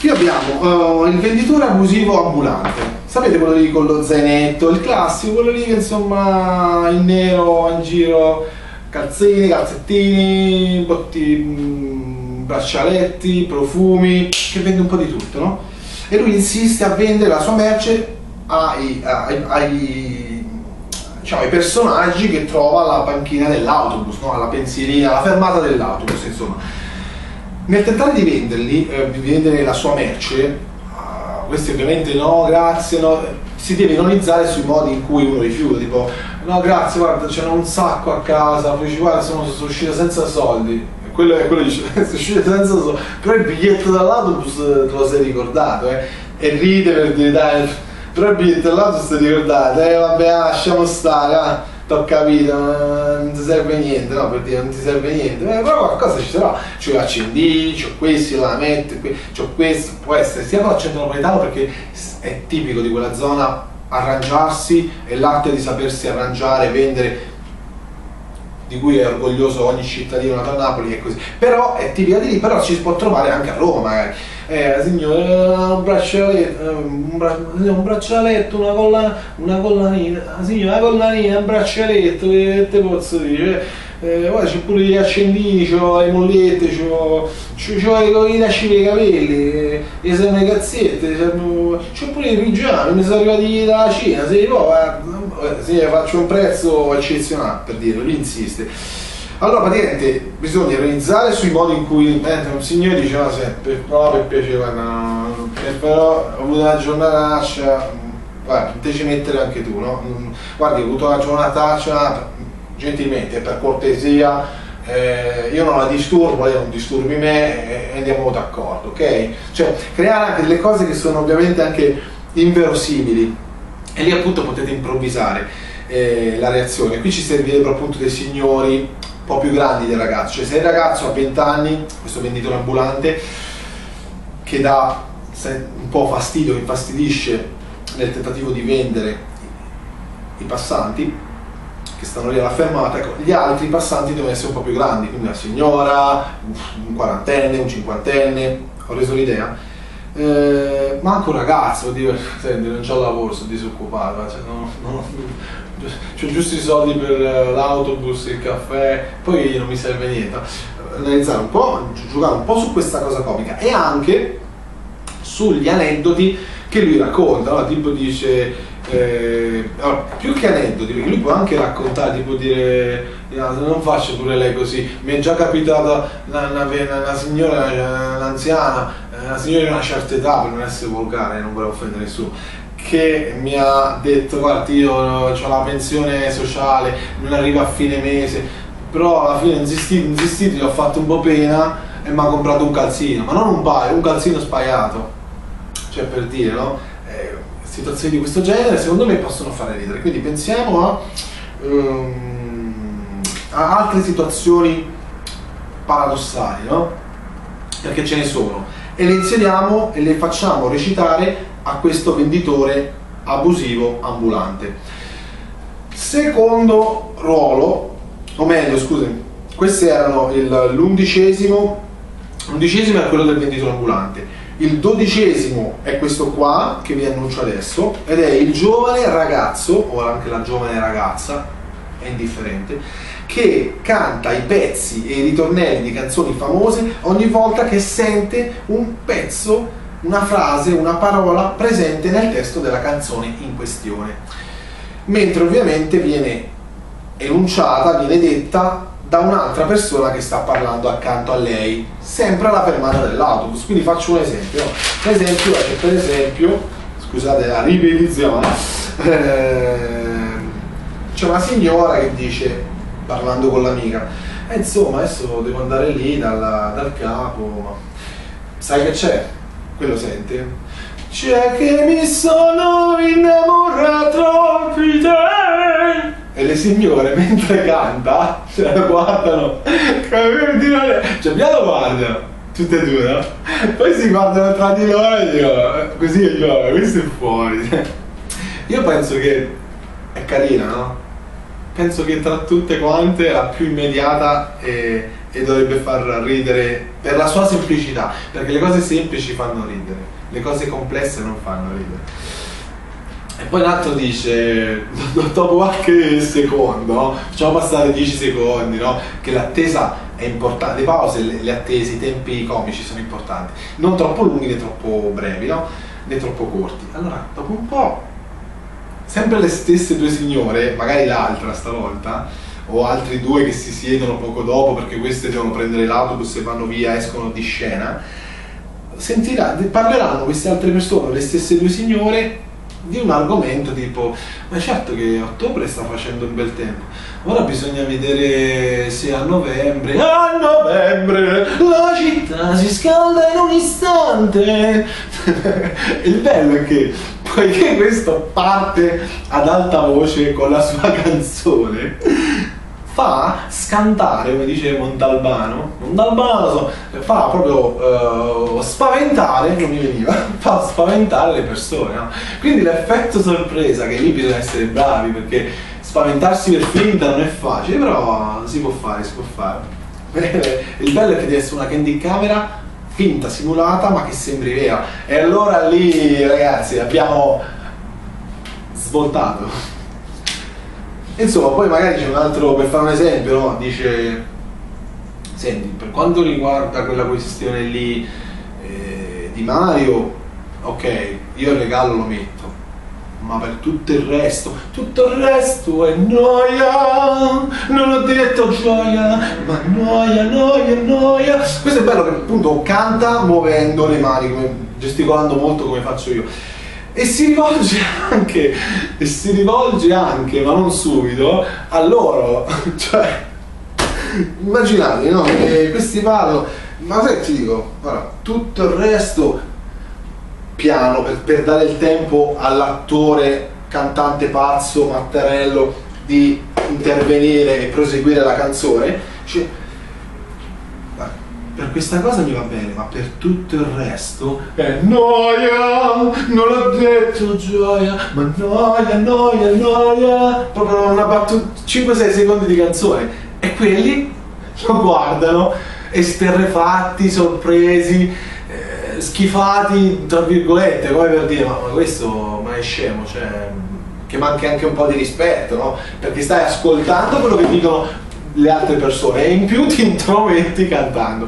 Qui abbiamo uh, il venditore abusivo ambulante. Sapete quello lì con lo zainetto, il classico, quello lì che insomma in nero in giro, calzini, calzettini, botti, mh, braccialetti, profumi, che vende un po' di tutto, no? E lui insiste a vendere la sua merce ai, ai, ai, diciamo, ai personaggi che trova alla panchina dell'autobus, no? alla pensilina, alla fermata dell'autobus, insomma. Nel tentare di venderli, eh, di vendere la sua merce, uh, questi ovviamente no, grazie, no, si deve ironizzare sui modi in cui uno rifiuta, tipo no grazie, guarda c'era un sacco a casa, poi dici guarda sono, sono uscita senza soldi, quello è quello dice, sei uscita senza soldi, però il biglietto dall'autobus te lo sei ricordato, eh? e ride per dire dai però il biglietto là ti ricordate, eh vabbè lasciamo stare, ah, t'ho capito, non ti serve niente, no per dire non ti serve niente, eh, però qualcosa ci sarà, c'ho l'accendi, c'ho questi, la metti, qui, c'ho questo, può essere sia l'accento napoletano perché è tipico di quella zona arrangiarsi e l'arte di sapersi arrangiare, vendere di cui è orgoglioso ogni cittadino nato a Napoli e così. Però è tipica di lì, però ci si può trovare anche a Roma magari. Eh, signora, un braccialetto, eh, bra un braccialetto, una, collana, una collanina, signora, una collanina, un braccialetto, che te posso dire? Eh, guarda c'è pure gli accendini, c'ho le mollette, c'ho, c'ho i lasci dei capelli, eh, le cazzette, c'ho pure i pigiami, mi sono arrivati dalla Cina, se no, guarda, se faccio un prezzo eccezionale per dire, lui insiste. Allora praticamente bisogna organizzare sui modi in cui eh, un signore diceva sempre, no per piacere, no, però ho avuto una giornataccia, guarda, te ci mettere anche tu, no? Guardi, ho avuto una giornataccia, gentilmente, per cortesia, eh, io non la disturbo, lei non disturbi me e andiamo d'accordo, ok? Cioè creare anche delle cose che sono ovviamente anche inverosimili e lì appunto potete improvvisare eh, la reazione. Qui ci servirebbero appunto dei signori po' più grandi del ragazzo, cioè se il ragazzo ha 20 anni, questo venditore ambulante, che dà un po' fastidio, infastidisce nel tentativo di vendere i passanti, che stanno lì alla fermata, ecco, gli altri passanti devono essere un po' più grandi, quindi una signora, un quarantenne, un cinquantenne, ho reso l'idea. Eh, ma anche un ragazzo, dire, senti, non c'ho lavoro, sono disoccupato, cioè, no, no, ho giusto i soldi per l'autobus, il caffè, poi non mi serve niente. Analizzare un po', giocare un po' su questa cosa comica e anche sugli aneddoti che lui racconta, no? tipo dice eh, allora, più che aneddoti, perché lui può anche raccontare, tipo dire, non faccio pure lei così, mi è già capitata una, una, una signora, un'anziana, una signora di una certa età, per non essere volgare, non volevo offendere nessuno, che mi ha detto, guarda io ho la pensione sociale, non arriva a fine mese, però alla fine insistito, insistito, gli ho fatto un po' pena e mi ha comprato un calzino, ma non un paio, un calzino spaiato, cioè per dire, no? situazioni di questo genere secondo me possono fare ridere. Quindi pensiamo a, um, a altre situazioni paradossali no? perché ce ne sono. E le inseriamo e le facciamo recitare a questo venditore abusivo ambulante. Secondo ruolo o meglio scusami questi erano l'undicesimo l'undicesimo è quello del venditore ambulante. Il dodicesimo è questo qua che vi annuncio adesso ed è il giovane ragazzo o anche la giovane ragazza, è indifferente, che canta i pezzi e i ritornelli di canzoni famose ogni volta che sente un pezzo, una frase, una parola presente nel testo della canzone in questione. Mentre ovviamente viene enunciata, viene detta da un'altra persona che sta parlando accanto a lei, sempre alla fermata dell'autobus. Quindi faccio un esempio. L'esempio è che per esempio, scusate la ripetizione, eh, c'è una signora che dice, parlando con l'amica, eh, insomma adesso devo andare lì dalla, dal capo, sai che c'è? Quello sente? C'è che mi sono innamorato di te e le signore mentre canta ce la guardano cioè piano lo guardano tutte e due no? poi si guardano tra di loro e dicono eh, così è giovane questo è fuori io penso che è carina no? Penso che tra tutte quante la più immediata e, e dovrebbe far ridere per la sua semplicità, perché le cose semplici fanno ridere, le cose complesse non fanno ridere. E poi l'altro dice, dopo qualche secondo, facciamo passare 10 secondi, no? che l'attesa è importante, le pause, le, le, attese, i tempi comici sono importanti, non troppo lunghi né troppo brevi, no? né troppo corti. Allora, dopo un po', sempre le stesse due signore, magari l'altra stavolta, o altri due che si siedono poco dopo perché queste devono prendere l'autobus e vanno via, escono di scena, sentirà, parleranno queste altre persone, le stesse due signore, di un argomento tipo ma certo che ottobre sta facendo un bel tempo ora bisogna vedere se a novembre a novembre la città si scalda in un istante! Il bello è che poiché questo parte ad alta voce con la sua canzone fa scantare, come dice Montalbano, Montalbano fa proprio uh, spaventare, non mi veniva, fa spaventare le persone. No? Quindi l'effetto sorpresa, che lì bisogna essere bravi perché spaventarsi per finta non è facile, però si può fare, si può fare. Il bello è che deve essere una candy camera finta, simulata, ma che sembri vera. E allora lì, ragazzi, abbiamo svoltato. Insomma, poi magari c'è un altro, per fare un esempio, no? dice, senti, per quanto riguarda quella questione lì eh, di Mario, ok, io il regalo lo metto, ma per tutto il resto, tutto il resto è noia, non ho detto gioia, ma noia, noia, noia. Questo è bello che appunto canta muovendo le mani, come, gesticolando molto come faccio io e si rivolge anche, e si rivolge anche, ma non subito, a loro. cioè, immaginate, no? Che questi parlano, ma se ti dico, guarda, tutto il resto piano per, per dare il tempo all'attore, cantante pazzo, Mattarello, di intervenire e proseguire la canzone. Cioè, per questa cosa mi va bene, ma per tutto il resto è noia, non l'ho detto gioia, ma noia, noia, noia, proprio una battuta, 5-6 secondi di canzone e quelli lo guardano esterrefatti, sorpresi, schifati, tra virgolette, come per dire, ma, ma questo ma è scemo, cioè che manca anche un po' di rispetto, no? Perché stai ascoltando quello che dicono le altre persone e in più ti intrometti cantando.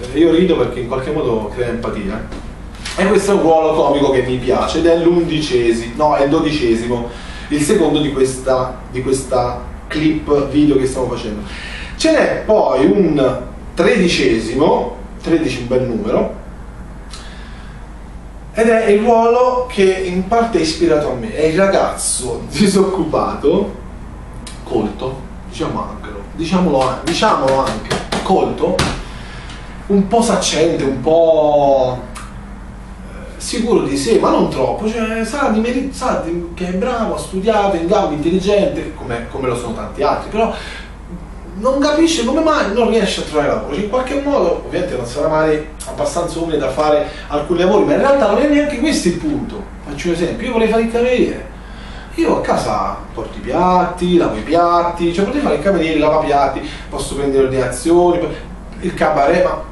Eh, io rido perché in qualche modo crea empatia. E questo è un ruolo comico che mi piace ed è l'undicesimo, no, è il dodicesimo, il secondo di questa, di questa clip video che stiamo facendo. Ce n'è poi un tredicesimo, 13 un bel numero, ed è il ruolo che in parte è ispirato a me, è il ragazzo disoccupato, colto, diciamo anche diciamolo, diciamolo anche, colto, un po' saccente, un po' eh, sicuro di sé, ma non troppo, cioè sa, di meri- sa di, che è bravo, ha studiato, in gamba, intelligente, come, come, lo sono tanti altri, però non capisce come mai non riesce a trovare lavoro, in qualche modo ovviamente non sarà mai abbastanza umile da fare alcuni lavori, ma in realtà non è neanche questo il punto, faccio un esempio, io vorrei fare il cameriere, io a casa porto i piatti, lavo i piatti, cioè potrei fare il cameriere, lava piatti, posso prendere ordinazioni, il cabaret, ma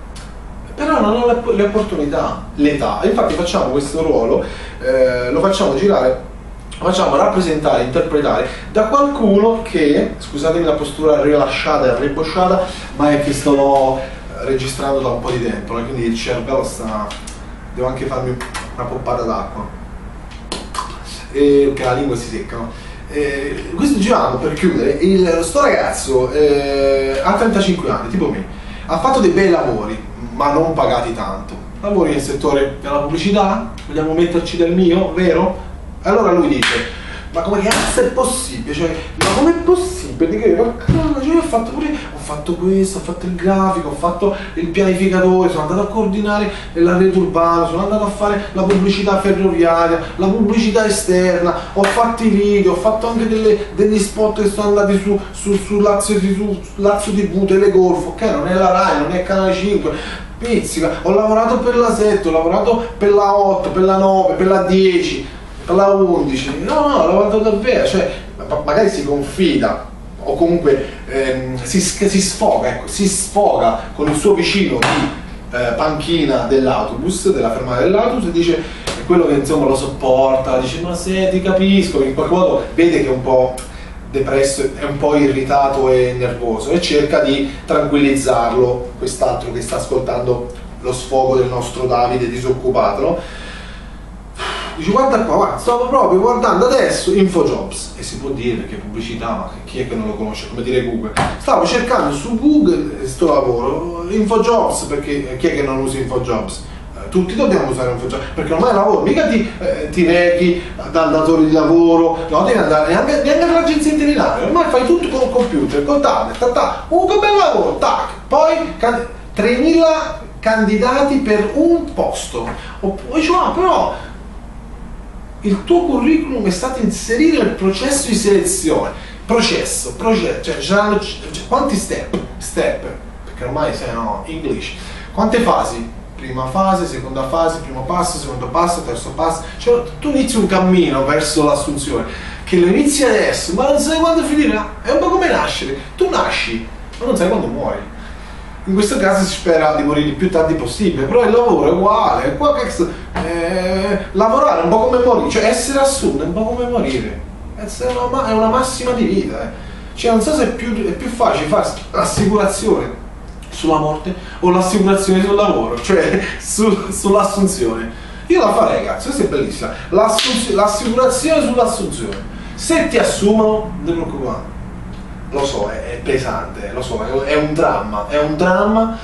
però non ho le, le opportunità, l'età. Infatti facciamo questo ruolo, eh, lo facciamo girare, facciamo rappresentare, interpretare da qualcuno che, scusatemi la postura rilasciata e rebosciata, ma è che sto registrando da un po' di tempo, quindi il cervello sta... devo anche farmi una poppata d'acqua che la lingua si secca. No? Eh, questo girando per chiudere, il, sto ragazzo eh, ha 35 anni, tipo me, ha fatto dei bei lavori, ma non pagati tanto. Lavori nel settore della pubblicità, vogliamo metterci del mio, vero? Allora lui dice, ma come cazzo è possibile? Cioè, ma com'è possibile? Che, ma cioè, ho fatto pure, ho fatto questo, ho fatto il grafico, ho fatto il pianificatore, sono andato a coordinare la rete urbana, sono andato a fare la pubblicità ferroviaria, la pubblicità esterna, ho fatto i video, ho fatto anche delle, degli spot che sono andati su, su, su, Lazio, su Lazio TV, Telegolf, ok? Non è la Rai, non è Canale 5, pizzica, ho lavorato per la 7, ho lavorato per la 8, per la 9, per la 10 la 11, no, no, l'ho lavorato davvero, cioè magari si confida, o comunque ehm, si, si, sfoga, ecco, si sfoga con il suo vicino di eh, panchina dell'autobus, della fermata dell'autobus e dice quello che insomma lo sopporta, dice ma se ti capisco, in qualche modo vede che è un po' depresso, è un po' irritato e nervoso e cerca di tranquillizzarlo, quest'altro che sta ascoltando lo sfogo del nostro Davide disoccupato. Dice guarda qua, guarda, stavo proprio guardando adesso Infojobs e si può dire perché pubblicità, ma chi è che non lo conosce, come dire Google. Stavo cercando su Google questo lavoro, Infojobs, perché chi è che non usa Infojobs? tutti dobbiamo usare un facciale, perché ormai lavoro, mica ti, eh, ti rechi dal datore di lavoro, no, devi andare neanche, neanche all'agenzia interinale, ormai fai tutto con il computer, con tablet, tac, tac, uh che bel lavoro, tac, poi can- 3.000 candidati per un posto, oppure dici, ah, però il tuo curriculum è stato inserito nel processo di selezione, processo, processo, cioè, cioè, quanti step, step, perché ormai sei no, English, quante fasi? prima fase, seconda fase, primo passo, secondo passo, terzo passo, cioè tu inizi un cammino verso l'assunzione, che lo inizi adesso, ma non sai quando finirà, è un po' come nascere, tu nasci, ma non sai quando muori. In questo caso si spera di morire il più tardi possibile, però il lavoro è uguale, qua eh, lavorare è un po' come morire, cioè essere assunto è un po' come morire, è una, è una massima di vita. Eh. Cioè non so se è più, è più facile fare l'assicurazione sulla morte o l'assicurazione sul lavoro, cioè su, sull'assunzione. Io la farei, cazzo, questa è bellissima. l'assicurazione sull'assunzione. Se ti assumono, non ti preoccupare. Lo so, è, è pesante, lo so, è, è, un dramma, è un dramma,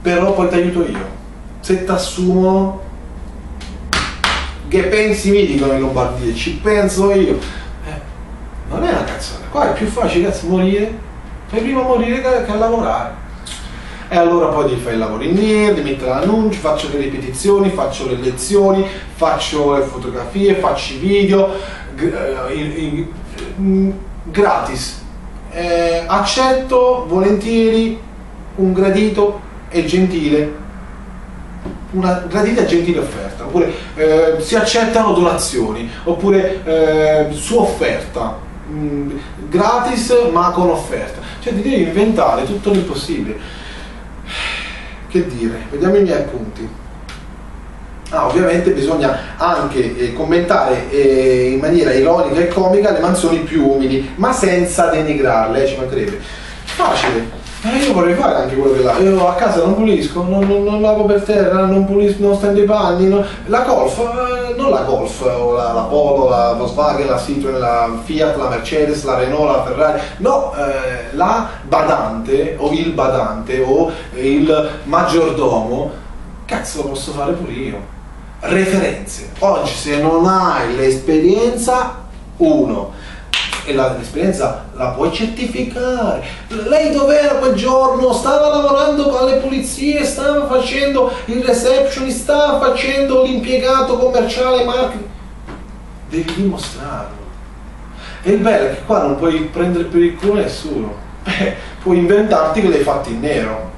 però poi ti aiuto io. Se ti assumono, che pensi mi dicono in Lombardia, ci penso io. Eh, non è una cazzata, qua è più facile cazzo morire, fai prima morire che, che lavorare e allora poi ti fai il lavoro in nero, ti metti l'annuncio, faccio le ripetizioni, faccio le lezioni, faccio le fotografie, faccio i video, eh, mm, gratis. Eh, accetto volentieri un gradito e gentile una gradita e gentile offerta, oppure eh, si accettano donazioni, oppure eh, su offerta, mh, mm, gratis ma con offerta. Cioè ti devi inventare tutto l'impossibile. Che dire, vediamo i miei appunti. Ah, ovviamente bisogna anche eh, commentare eh, in maniera ironica e comica le mansioni più umili, ma senza denigrarle, eh, ci mancherebbe. Facile. Eh, io vorrei fare anche quello che là. Io a casa non pulisco, non, non, non lavo per terra, non pulisco, non stendo i panni. Non... La Golf, eh, non la Golf, o la, la, Polo, la Volkswagen, la Citroen, la Fiat, la Mercedes, la Renault, la Ferrari. No, eh, la badante o il badante o il maggiordomo, cazzo lo posso fare pure io. Referenze. Oggi se non hai l'esperienza, uno e l'esperienza la puoi certificare. Lei dov'era quel giorno? Stava lavorando con le pulizie, stava facendo il receptionist, stava facendo l'impiegato commerciale marketing. Devi dimostrarlo. E il bello è che qua non puoi prendere per il culo nessuno. Eh, puoi inventarti che l'hai fatto in nero.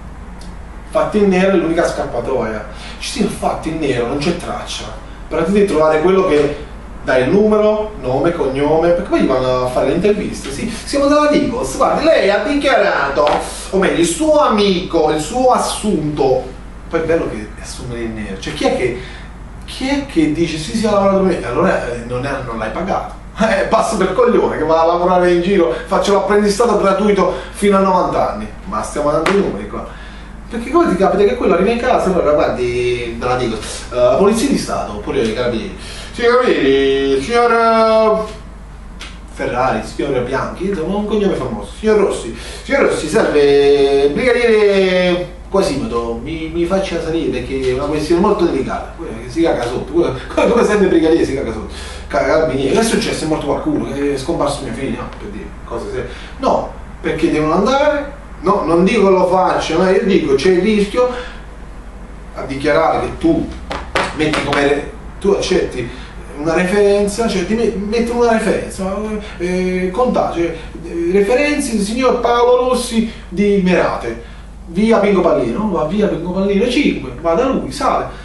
Fatti in nero è l'unica scappatoia. Ci siano fatti in nero, non c'è traccia. Ti devi trovare quello che dai il numero, nome, cognome, perché poi gli vanno a fare le interviste. Sì, siamo dalla Digos, guardi, lei ha dichiarato, o meglio, il suo amico, il suo assunto. Poi è bello che assumere in nero. Cioè, chi è che, chi è che dice sì, sì, ha lavorato per me? Allora eh, non, è, non l'hai pagato. Eh, passo per coglione che va a lavorare in giro, faccio l'apprendistato gratuito fino a 90 anni. Ma stiamo dando i numeri qua. Perché come ti capita che quello arriva in casa, allora guardi, dalla Digos, uh, Polizia di Stato, oppure i carabinieri Signori, signor Ferrari, signor Bianchi, un cognome famoso, signor Rossi. Signor Rossi, serve brigadiere Quasimodo, mi, mi faccia salire perché è una questione molto delicata. Si caga sotto, come, come sempre brigadiere si caga sotto. Carabinieri, che è successo? È morto qualcuno, è scomparso mio figlio, per dire cose serie. No, perché devono andare, no, non dico lo faccio, ma io dico c'è il rischio a dichiarare che tu metti come tu accetti una referenza, cioè ti mettono una referenza, eh, contate, cioè, eh, referenze del signor Paolo Rossi di Merate, via Pingo Pallino, va via Pingo Pallino 5, va da lui, sale.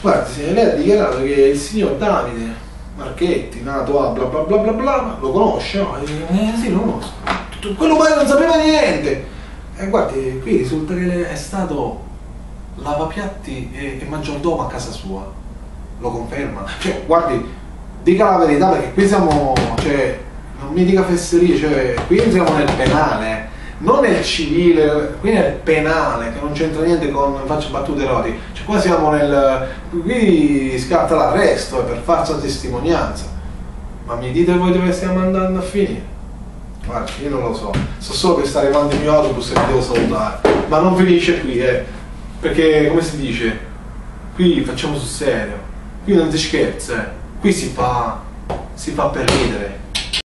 Guarda, lei ha dichiarato che il signor Davide Marchetti, nato a bla bla bla bla bla, lo conosce? No? Eh sì, lo conosco. Quello poi non sapeva niente. E guardi, qui risulta che è stato lavapiatti e, e maggiordomo a casa sua. Lo conferma. Cioè, guardi, dica la verità perché qui siamo, cioè, non mi dica fesserie, cioè, qui entriamo nel penale, non nel civile, qui nel penale, che non c'entra niente con faccio battute eroti. Cioè, qua siamo nel. qui scatta l'arresto eh, per falsa testimonianza. Ma mi dite voi dove stiamo andando a finire? Guarda, io non lo so, so solo che sta arrivando il mio autobus e mi devo salutare, ma non finisce qui, eh, perché come si dice, qui facciamo sul serio, qui non si scherza, eh. qui si fa, si fa per ridere,